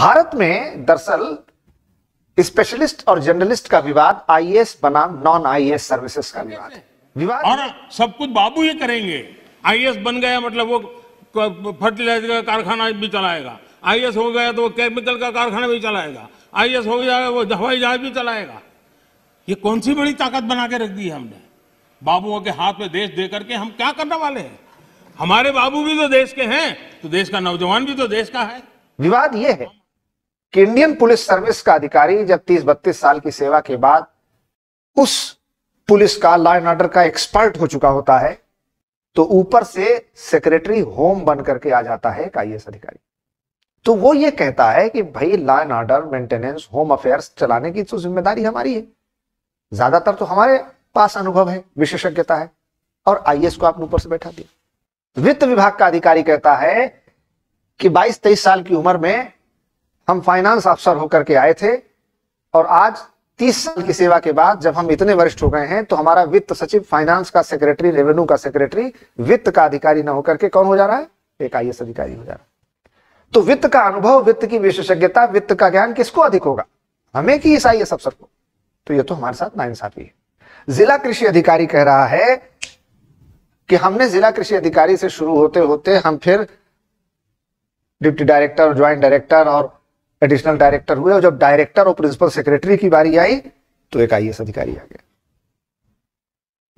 भारत में दरअसल स्पेशलिस्ट और जर्नलिस्ट का विवाद आईएएस बनाम नॉन आईएएस सर्विसेज़ का विवाद है। विवाद और सब कुछ बाबू ही करेंगे। आईएएस बन गया मतलब वो फर्टिलाइज़र का कारखाना भी चलाएगा। आईएएस हो गया तो वो केमिकल का कारखाना भी चलाएगा। आईएएस हो गया वो हवाई जहाज़ भी चलाएगा। ये कौन सी बड़ी ताकत बना के रख दी है हमने? बाबुओं के हाथ में देश दे करके हम क्या करने वाले हैं? हमारे बाबू भी तो देश के हैं तो देश का नौजवान भी तो देश का है। विवाद ये है कि इंडियन पुलिस सर्विस का अधिकारी जब 30-32 साल की सेवा के बाद उस पुलिस का लॉ एंड ऑर्डर का एक्सपर्ट हो चुका होता है तो ऊपर से सेक्रेटरी होम बन करके आ जाता है एक अधिकारी। तो वो ये कहता है कि भाई law and order maintenance home affairs चलाने की तो ज़िम्मेदारी हमारी है। ज़्यादातर तो हमारे पास अनुभव है, विशेषज्ञता है, और आईएएस को आपने ऊपर से बैठा दिया। वित्त विभाग का अधिकारी कहता है कि 22-23 साल की उम्र में हम फाइनेंस अफसर होकर के आए थे और आज 30 साल की सेवा के बाद जब हम इतने वरिष्ठ हो गए हैं तो हमारा वित्त सचिव फाइनेंस का सेक्रेटरी रेवेन्यू का सेक्रेटरी वित्त का अधिकारी ना होकर के कौन हो जा रहा है? एक आई अधिकारी हो जा रहा है। तो वित्त का अनुभव, वित्त की विशेषज्ञता, वित्त का ज्ञान किसको अधिक होगा? हमें कि इस आई अफसर को? तो ये तो हमारे साथ नाइंसाफी है। जिला कृषि अधिकारी कह रहा है कि हमने जिला कृषि अधिकारी से शुरू होते होते हम फिर डिप्टी डायरेक्टर, ज्वाइंट डायरेक्टर और एडिशनल डायरेक्टर हुए और जब डायरेक्टर और प्रिंसिपल सेक्रेटरी की बारी आई तो एक आई अधिकारी आ गया।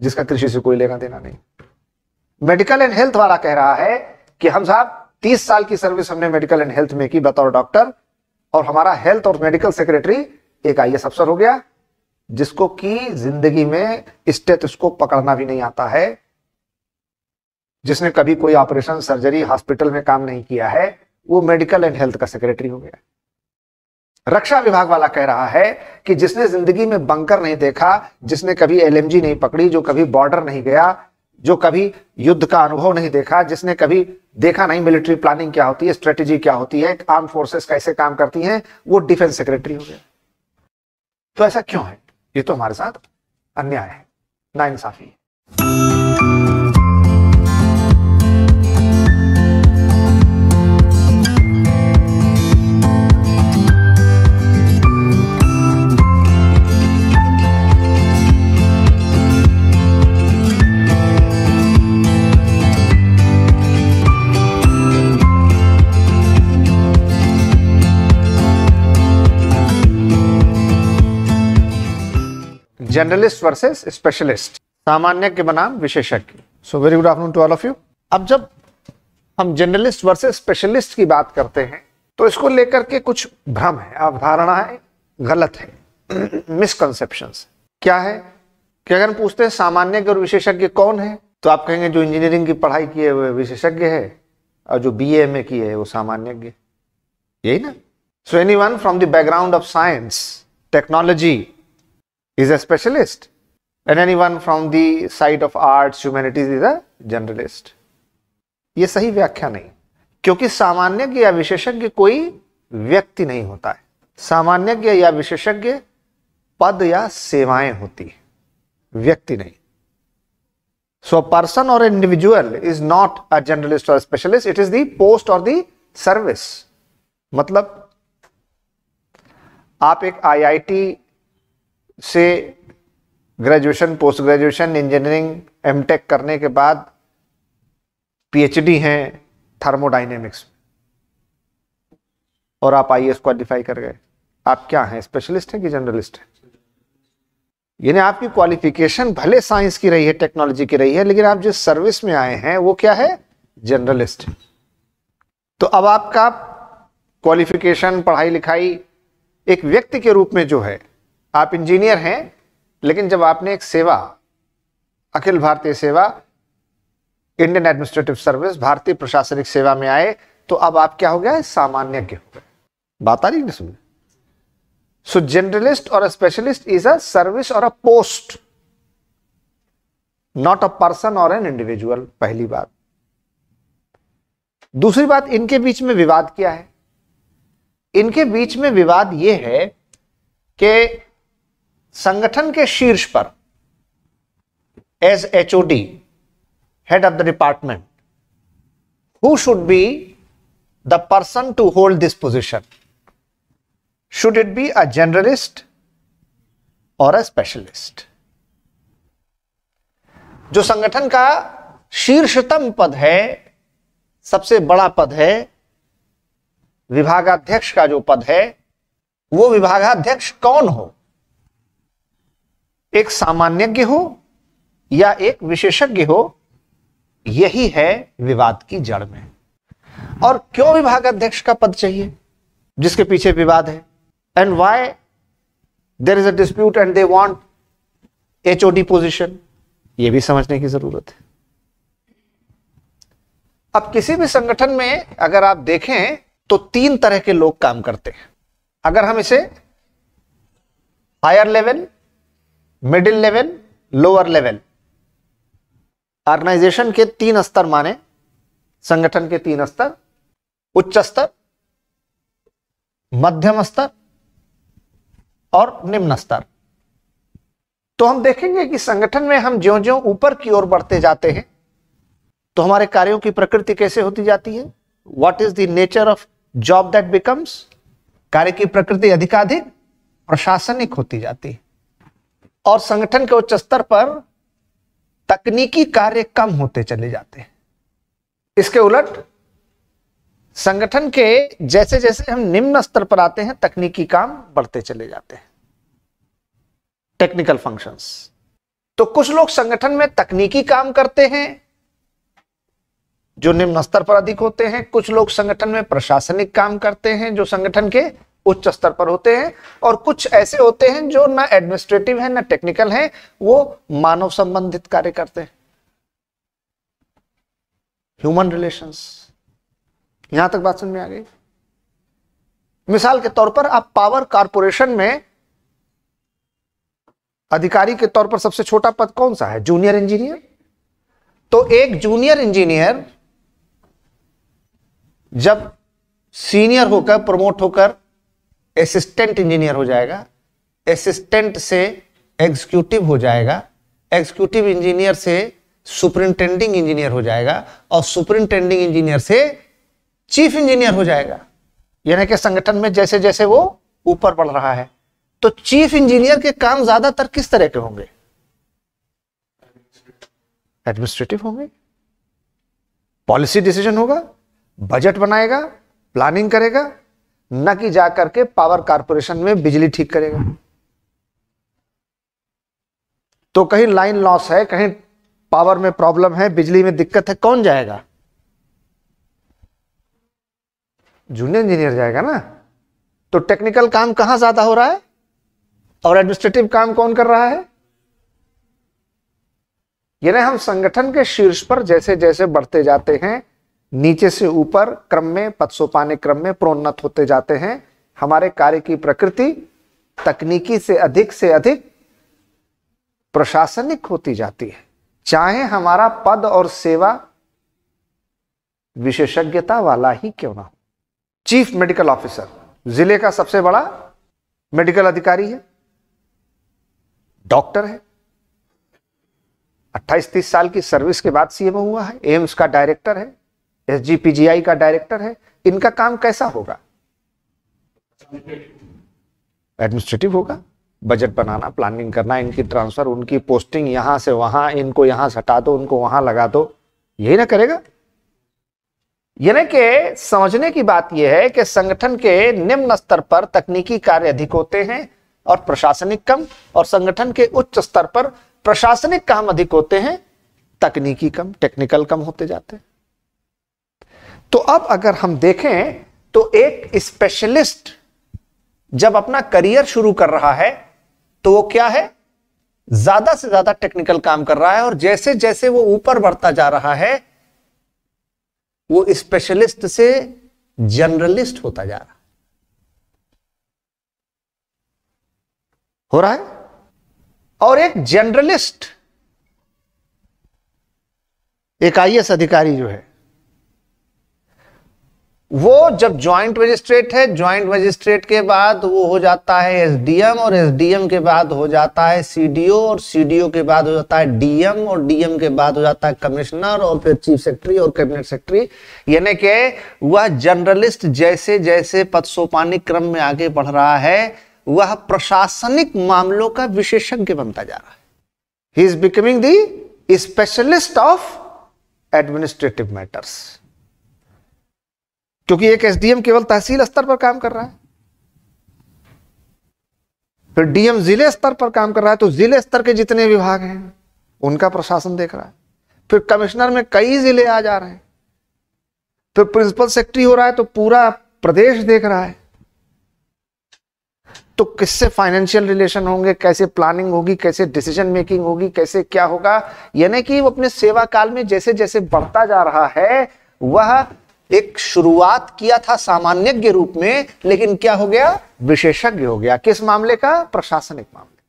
जिसका कृषि से कोई लेना देना नहीं। मेडिकल एंड हेल्थ वाला कह रहा है कि हम साहब, तीस साल की सर्विस हमने मेडिकल एंड हेल्थ में की बतौर डॉक्टर और हमारा हेल्थ और मेडिकल सेक्रेटरी एक आई अफसर हो गया, जिसको कि ज़िंदगी में स्टेट स्टेथ पकड़ना भी नहीं आता है। जिसने कभी कोई ऑपरेशन सर्जरी हॉस्पिटल में काम नहीं किया है, वो मेडिकल एंड हेल्थ का सेक्रेटरी हो गया। रक्षा विभाग वाला कह रहा है कि जिसने ज़िंदगी में बंकर नहीं देखा, जिसने कभी एलएमजी नहीं पकड़ी, जो कभी बॉर्डर नहीं गया, जो कभी युद्ध का अनुभव नहीं देखा, जिसने कभी देखा नहीं मिलिट्री प्लानिंग क्या होती है स्ट्रेटेजी क्या होती है आर्म फोर्सेस कैसे काम करती हैं, वो डिफेंस सेक्रेटरी हो गया। तो ऐसा क्यों है? ये तो हमारे साथ अन्याय है ना इंसाफी है। जर्नलिस्ट वर्सेस स्पेशलिस्ट सामान्य के बनाम विशेषज्ञ। So very good afternoon to all of you अब जब हम जर्नलिस्ट वर्सेस स्पेशलिस्ट की बात करते हैं तो इसको लेकर के कुछ भ्रम है अवधारणाएँ गलत है मिसकंसेप्शन क्या है कि अगर हम पूछते हैं सामान्य और विशेषज्ञ कौन है तो आप कहेंगे जो इंजीनियरिंग की पढ़ाई की है वो विशेषज्ञ है और जो बी एम ए की है वो सामान्य यही ना? So any one from the background of science technology is a specialist. And anyone from the side of arts, humanities is a generalist. ये सही व्याख्या नहीं। क्योंकि सामान्य या विशेषज्ञ कोई व्यक्ति नहीं होता है। सामान्य या विशेषज्ञ पद या सेवाएँ होती है। व्यक्ति नहीं। सो पर्सन और individual is not a generalist और specialist it is the post और द सर्विस मतलब आप एक आईआईटी से graduation post graduation engineering MTech करने के बाद पीएचडी हैं थर्मोडाइनेमिक्स और आप आईएएस क्वालिफाई कर गए। आप क्या हैं? स्पेशलिस्ट हैं कि जनरलिस्ट हैं? यानी आपकी क्वालिफिकेशन भले साइंस की रही है टेक्नोलॉजी की रही है, लेकिन आप जिस सर्विस में आए हैं, वो क्या है? जनरलिस्ट तो अब आपका क्वालिफिकेशन पढ़ाई लिखाई एक व्यक्ति के रूप में जो है आप इंजीनियर हैं, लेकिन जब आपने एक सेवा, अखिल भारतीय सेवा इंडियन एडमिनिस्ट्रेटिव सर्विस भारतीय प्रशासनिक सेवा में आए तो अब आप क्या हो गया सामान्य हो गए बात आ रही नहीं सुन सो जनरलिस्ट और स्पेशलिस्ट इज़ अ सर्विस और a post not a person और एन इंडिविजुअल पहली बात। दूसरी बात, इनके बीच में विवाद क्या है? इनके बीच में विवाद यह है कि संगठन के शीर्ष पर as the head of the department who should be the person to hold this position should it be a generalist और अ स्पेशलिस्ट जो संगठन का शीर्षतम पद है, सबसे बड़ा पद है, विभागाध्यक्ष का जो पद है, वो विभागाध्यक्ष कौन हो? एक सामान्यज्ञ हो या एक विशेषज्ञ हो, यही है विवाद की जड़ में। और क्यों विभागाध्यक्ष का पद चाहिए? जिसके पीछे विवाद है। And why there is a dispute and they want H D position ये भी समझने की ज़रूरत है। अब किसी भी संगठन में अगर आप देखें तो तीन तरह के लोग काम करते हैं। अगर हम इसे higher level middle level lower level organisation के तीन स्तर माने, संगठन के तीन स्तर, उच्च स्तर, मध्यम स्तर और निम्न स्तर। तो हम देखेंगे कि संगठन में हम ज्यो ज्यो ऊपर की ओर बढ़ते जाते हैं तो हमारे कार्यों की प्रकृति कैसे होती जाती है? What is the nature of job that becomes कार्य की प्रकृति अधिकाधिक, प्रशासनिक होती जाती है। और संगठन के उच्च स्तर पर तकनीकी कार्य कम होते चले जाते हैं। इसके उलट संगठन के जैसे जैसे हम निम्न स्तर पर आते हैं, तकनीकी काम बढ़ते चले जाते हैं। Technical functions. तो कुछ लोग संगठन में तकनीकी काम करते हैं, जो निम्न स्तर पर अधिक होते हैं। कुछ लोग संगठन में प्रशासनिक काम करते हैं, जो संगठन के उच्च स्तर पर होते हैं और कुछ ऐसे होते हैं जो ना एडमिनिस्ट्रेटिव है, ना टेक्निकल है, वो मानव संबंधित कार्य करते हैं। ह्यूमन रिलेशंस यहाँ तक बात समझ में आ गई? मिसाल के तौर पर आप पावर कारपोरेशन में अधिकारी के तौर पर सबसे छोटा पद कौन सा है? जूनियर इंजीनियर तो एक जूनियर इंजीनियर जब सीनियर होकर प्रमोट होकर असिस्टेंट इंजीनियर हो जाएगा असिस्टेंट से एग्जीक्यूटिव हो जाएगा एग्जीक्यूटिव इंजीनियर से सुपरिंटेंडिंग इंजीनियर हो जाएगा और सुपरिंटेंडिंग इंजीनियर से चीफ इंजीनियर हो जाएगा। यानी कि संगठन में जैसे जैसे वो ऊपर बढ़ रहा है तो चीफ इंजीनियर के काम ज़्यादातर किस तरह के होंगे? एडमिनिस्ट्रेटिव होंगे। पॉलिसी डिसीज़न होगा बजट बनाएगा प्लानिंग करेगा न कि जाकर के पावर कारपोरेशन में बिजली ठीक करेगा। तो कहीं लाइन लॉस है, कहीं पावर में प्रॉब्लम है, बिजली में दिक्कत है, कौन जाएगा? जूनियर इंजीनियर जाएगा ना? तो टेक्निकल काम कहाँ ज़्यादा हो रहा है? और एडमिनिस्ट्रेटिव काम कौन कर रहा है? यानी हम संगठन के शीर्ष पर जैसे जैसे बढ़ते जाते हैं नीचे से ऊपर क्रम में पद सोपाने क्रम में प्रोन्नत होते जाते हैं। हमारे कार्य की प्रकृति तकनीकी से अधिक से अधिक प्रशासनिक होती जाती है। चाहे हमारा पद और सेवा विशेषज्ञता वाला ही क्यों ना हो। चीफ मेडिकल ऑफिसर, ज़िले का सबसे बड़ा मेडिकल अधिकारी है, डॉक्टर है। 28-30 साल की सर्विस के बाद सीएमओ हुआ है एम्स का डायरेक्टर है। एसजीपीजीआई का डायरेक्टर है, इनका काम कैसा होगा? एडमिनिस्ट्रेटिव होगा, बजट बनाना, प्लानिंग करना, इनकी ट्रांसफ़र, उनकी पोस्टिंग यहाँ से वहाँ, इनको यहाँ से हटा दो, उनको वहाँ लगा दो। यही ना करेगा? यानी कि समझने की बात यह है कि संगठन के निम्न स्तर पर तकनीकी कार्य अधिक होते हैं और प्रशासनिक कम, और संगठन के उच्च स्तर पर प्रशासनिक काम अधिक होते हैं, तकनीकी कम, टेक्निकल कम होते जाते हैं। तो अब अगर हम देखें तो एक स्पेशलिस्ट जब अपना करियर शुरू कर रहा है तो वो क्या है? ज़्यादा से ज़्यादा टेक्निकल काम कर रहा है और जैसे जैसे वो ऊपर बढ़ता जा रहा है, वो स्पेशलिस्ट से जनरलिस्ट होता जा रहा है। रहा है? और एक जनरलिस्ट एक आईएएस अधिकारी जो है वो जब ज्वाइंट मजिस्ट्रेट है ज्वाइंट मजिस्ट्रेट के बाद वो हो जाता है एसडीएम और एसडीएम के बाद हो जाता है सीडीओ और सीडीओ के बाद हो जाता है डीएम और डीएम के बाद हो जाता है कमिश्नर और फिर चीफ सेक्रेटरी और कैबिनेट सेक्रेटरी यानी कि वह जर्नलिस्ट जैसे जैसे पदसोपानिक क्रम में आगे बढ़ रहा है, वह प्रशासनिक मामलों का विशेषज्ञ बनता जा रहा है। He is becoming the specialist of administrative matters क्योंकि एक एसडीएम केवल तहसील स्तर पर काम कर रहा है। फिर डीएम ज़िले स्तर पर काम कर रहा है तो ज़िले स्तर के जितने विभाग हैं, उनका प्रशासन देख रहा है। फिर कमिश्नर में कई ज़िले आ जा रहे हैं। फिर प्रिंसिपल सेक्रेटरी हो रहा है तो पूरा प्रदेश देख रहा है। तो किससे फाइनेंशियल रिलेशन होंगे, कैसे प्लानिंग होगी, कैसे डिसीज़न मेकिंग होगी, कैसे क्या होगा, यानी कि वो अपने सेवा काल में जैसे जैसे बढ़ता जा रहा है, वह एक शुरुआत किया था सामान्य के रूप में, लेकिन क्या हो गया? विशेषज्ञ हो गया। किस मामले का? प्रशासनिक मामले।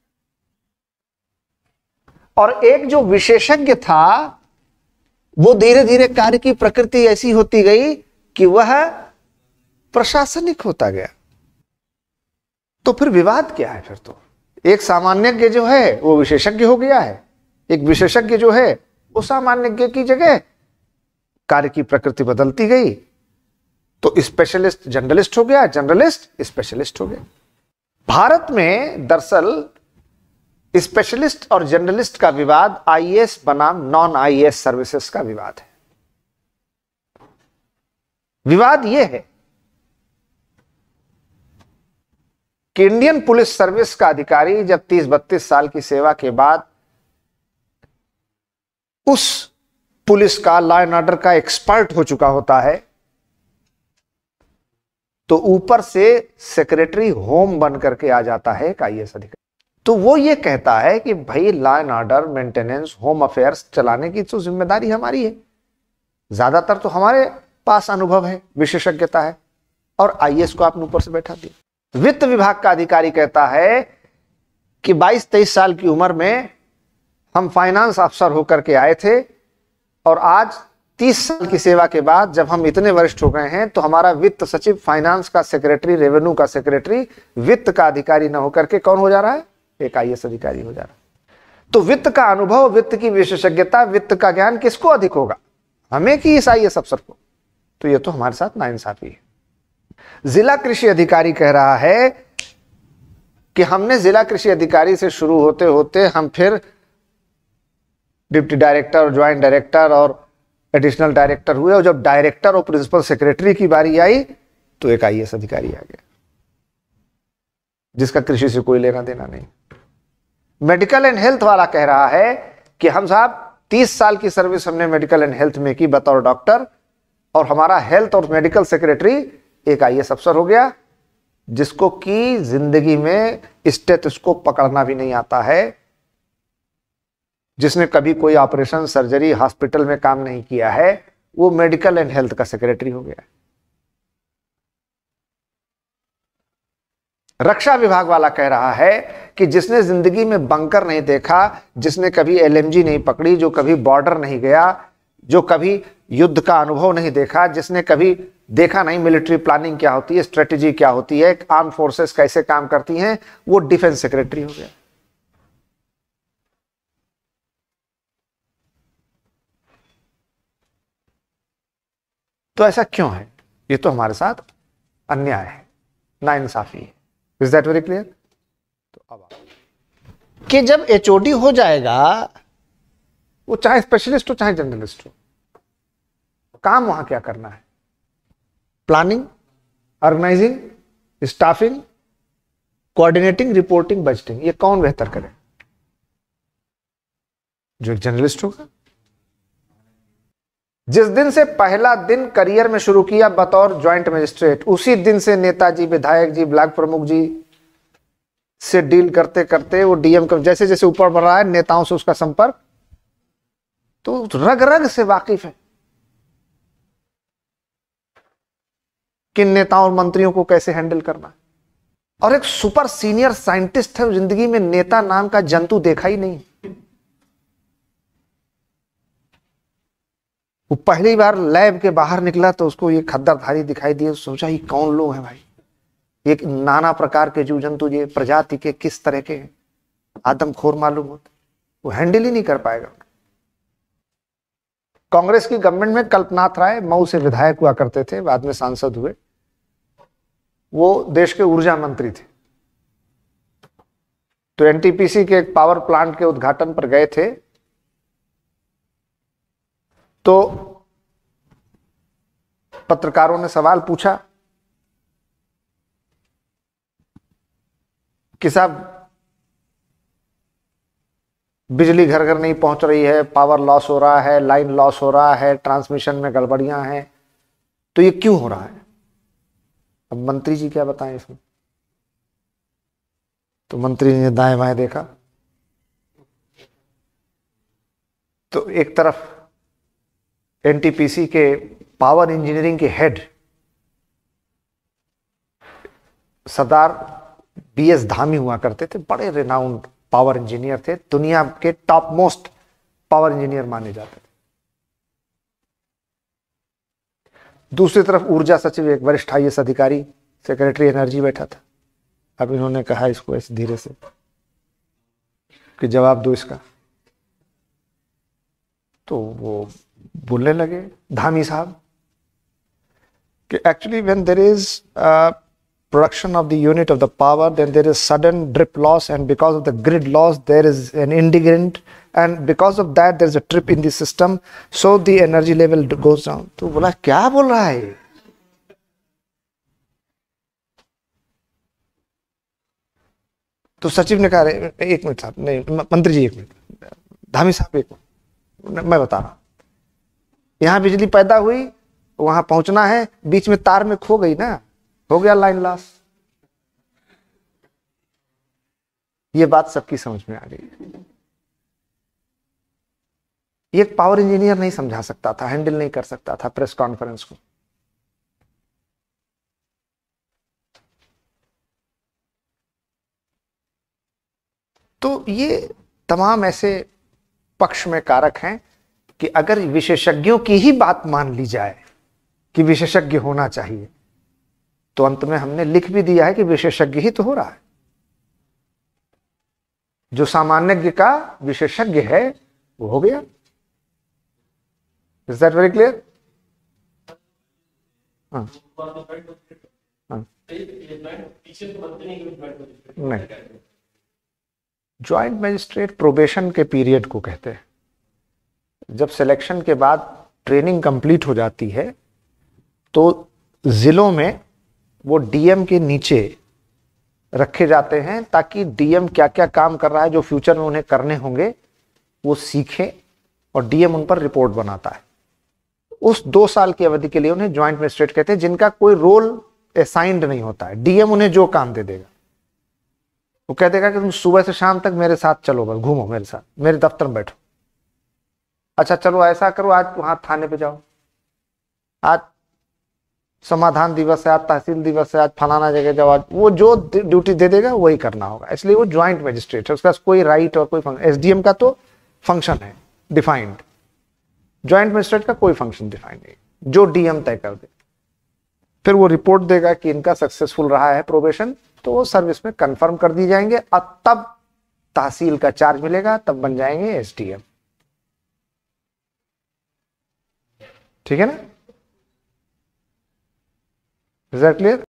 और एक जो विशेषज्ञ था, वो धीरे धीरे कार्य की प्रकृति ऐसी होती गई कि वह प्रशासनिक होता गया। तो फिर विवाद क्या है फिर तो? एक सामान्यज्ञ जो है, वो विशेषज्ञ हो गया है। एक विशेषज्ञ जो है, वो सामान्यज्ञ की जगह कार्य की प्रकृति बदलती गई तो स्पेशलिस्ट जर्नलिस्ट हो गया जर्नलिस्ट स्पेशलिस्ट हो गया। भारत में दरअसल स्पेशलिस्ट और जर्नलिस्ट का विवाद आईएएस बनाम नॉन आईएएस सर्विसेज़ का विवाद है। विवाद यह है कि इंडियन पुलिस सर्विस का अधिकारी जब 30-32 साल की सेवा के बाद उस पुलिस का लॉ एंड ऑर्डर का एक्सपर्ट हो चुका होता है तो ऊपर से सेक्रेटरी होम बन करके आ जाता है एक आई अधिकारी। तो वो ये कहता है कि भाई law and order maintenance home affairs चलाने की तो ज़िम्मेदारी हमारी है। ज़्यादातर तो हमारे पास अनुभव है, विशेषज्ञता है, और आईएएस को आपने ऊपर से बैठा दिया। वित्त विभाग का अधिकारी कहता है कि 22-23 साल की उम्र में हम फाइनेंस अफसर होकर के आए थे और आज तीस साल की सेवा के बाद जब हम इतने वरिष्ठ हो गए हैं तो हमारा वित्त सचिव फाइनेंस का सेक्रेटरी रेवेन्यू का सेक्रेटरी वित्त का अधिकारी न होकर के कौन हो जा रहा है? एक आई अधिकारी हो जा रहा है। तो वित्त का अनुभव, वित्त की विशेषज्ञता, वित्त का ज्ञान किसको अधिक होगा? हमें कि इस आई अफसर को? तो ये तो हमारे साथ नाइंसाफी है। जिला कृषि अधिकारी कह रहा है कि हमने जिला कृषि अधिकारी से शुरू होते होते हम फिर डिप्टी डायरेक्टर, ज्वाइंट डायरेक्टर और एडिशनल डायरेक्टर हुए। और जब डायरेक्टर और प्रिंसिपल सेक्रेटरी की बारी आई तो एक आई अधिकारी आ गया जिसका कृषि से कोई लेना देना नहीं। मेडिकल एंड हेल्थ वाला कह रहा है कि हम साहब, तीस साल की सर्विस हमने मेडिकल एंड हेल्थ में की बतौर डॉक्टर, और हमारा हेल्थ और मेडिकल सेक्रेटरी एक आई अफसर हो गया, जिसको की ज़िंदगी में स्टेथोस्कोप पकड़ना भी नहीं आता है। जिसने कभी कोई ऑपरेशन, सर्जरी, हॉस्पिटल में काम नहीं किया है, वो मेडिकल एंड हेल्थ का सेक्रेटरी हो गया। रक्षा विभाग वाला कह रहा है कि जिसने ज़िंदगी में बंकर नहीं देखा, जिसने कभी एलएमजी नहीं पकड़ी, जो कभी बॉर्डर नहीं गया, जो कभी युद्ध का अनुभव नहीं देखा, जिसने कभी देखा नहीं मिलिट्री प्लानिंग क्या होती है, स्ट्रेटेजी क्या होती है आर्म फोर्सेस कैसे काम करती हैं, वो डिफेंस सेक्रेटरी हो गया। तो ऐसा क्यों है? ये तो हमारे साथ अन्याय है। ना इंसाफी है। इज़ दैट वेरी क्लियर तो अब कि जब एचओडी हो जाएगा वो चाहे स्पेशलिस्ट हो चाहे जर्नलिस्ट हो काम वहाँ क्या करना है? Planning organising staffing coordinating reporting budgeting ये कौन बेहतर करे? जो एक जर्नलिस्ट होगा। जिस दिन से पहला दिन करियर में शुरू किया बतौर ज्वाइंट मजिस्ट्रेट, उसी दिन से नेताजी, विधायक जी, ब्लॉक प्रमुख जी से डील करते करते वो डीएम जैसे जैसे ऊपर बढ़ रहा है, नेताओं से उसका संपर्क तो रग रग से वाकिफ है। किन नेताओं और मंत्रियों को कैसे हैंडल करना है? और एक सुपर सीनियर साइंटिस्ट है ज़िंदगी में नेता नाम का जंतु देखा ही नहीं। वो पहली बार लैब के बाहर निकला तो उसको ये खद्दरधारी दिखाई दिए, सोचा ये कौन लोग हैं भाई? एक नाना प्रकार के जीव जंतु ये प्रजाति के किस तरह के आदमखोर मालूम होते वो हैंडल ही नहीं कर पाएगा। कांग्रेस की गवर्नमेंट में कल्पनाथ राय मऊ से विधायक हुआ करते थे, बाद में सांसद हुए। वो देश के ऊर्जा मंत्री थे। तो एनटीपीसी के एक पावर प्लांट के उद्घाटन पर गए थे। तो पत्रकारों ने सवाल पूछा कि साहब, बिजली घर घर नहीं पहुँच रही है पावर लॉस हो रहा है लाइन लॉस हो रहा है ट्रांसमिशन में गड़बड़ियाँ हैं तो ये क्यों हो रहा है? अब मंत्री जी क्या बताएँ इसमें? तो मंत्री जी ने दाएँ बाएँ देखा। तो एक तरफ़ एनटीपीसी के पावर इंजीनियरिंग के head Sardar B S Dhami हुआ करते थे, बड़े रिनाउंड पावर इंजीनियर थे, दुनिया के टॉप मोस्ट पावर इंजीनियर माने जाते थे। दूसरी तरफ़ ऊर्जा सचिव एक वरिष्ठ आई अधिकारी सेक्रेटरी एनर्जी बैठा था। अब इन्होंने कहा इसको ऐसे धीरे से कि जवाब दो इसका। तो वो बोलने लगे, धामी साहब, कि actually when there is production of the unit of the power then there is sudden drip loss and because of the grid loss there is an indigent and because of that there is a trip in system so the energy level goes down तो बोला, क्या बोल रहा है? तो सचिव ने कहा एक मिनट साहब, नहीं मंत्री जी, एक मिनट। धामी साहब, एक मिनट। मैं बता रहा हूँ। यहाँ बिजली पैदा हुई, वहाँ पहुँचना है, बीच में तार में खो गई ना? हो गया लाइन लॉस। ये बात सबकी समझ में आ गई। एक पावर इंजीनियर नहीं समझा सकता था हैंडल नहीं कर सकता था प्रेस कॉन्फ्रेंस को। तो ये तमाम ऐसे पक्ष में कारक हैं कि अगर विशेषज्ञों की ही बात मान ली जाए कि विशेषज्ञ होना चाहिए तो अंत में हमने लिख भी दिया है कि विशेषज्ञ ही तो हो रहा है। जो सामान्यज्ञ का विशेषज्ञ है, वो हो गया। इज़ दैट वेरी क्लियर नहीं। ज्वाइंट मजिस्ट्रेट प्रोबेशन के पीरियड को कहते हैं। जब सिलेक्शन के बाद ट्रेनिंग कंप्लीट हो जाती है तो जिलों में वो डीएम के नीचे रखे जाते हैं ताकि डीएम क्या क्या काम कर रहा है, जो फ्यूचर में उन्हें करने होंगे, वो सीखें और डीएम उन पर रिपोर्ट बनाता है। उस दो साल की अवधि के लिए उन्हें ज्वाइंट मजिस्ट्रेट कहते हैं, जिनका कोई रोल असाइंड नहीं होता है। डीएम उन्हें जो काम दे देगा। वो कह देगा कि तुम सुबह से शाम तक मेरे साथ चलो, बस घूमो मेरे साथ, मेरे दफ्तर में बैठो। अच्छा चलो ऐसा करो, आज वहाँ थाने पे जाओ। आज समाधान दिवस है, आज तहसील दिवस है, आज फलाना जगह जाओ, आज वो जो ड्यूटी दे देगा, वही करना होगा। इसलिए वो ज्वाइंट मजिस्ट्रेट है, उसका कोई राइट और कोई फ़ंक्शन एसडीएम का तो फ़ंक्शन है डिफाइंड ज्वाइंट मजिस्ट्रेट का कोई फ़ंक्शन डिफाइंड नहीं, जो डीएम तय कर दे। फिर वो रिपोर्ट देगा कि इनका सक्सेसफुल रहा है प्रोबेशन तो वो सर्विस में कंफर्म कर दी जाएँगे, और तब तहसील का चार्ज मिलेगा, तब बन जाएँगे एसडीएम ठीक है ना? Is that clear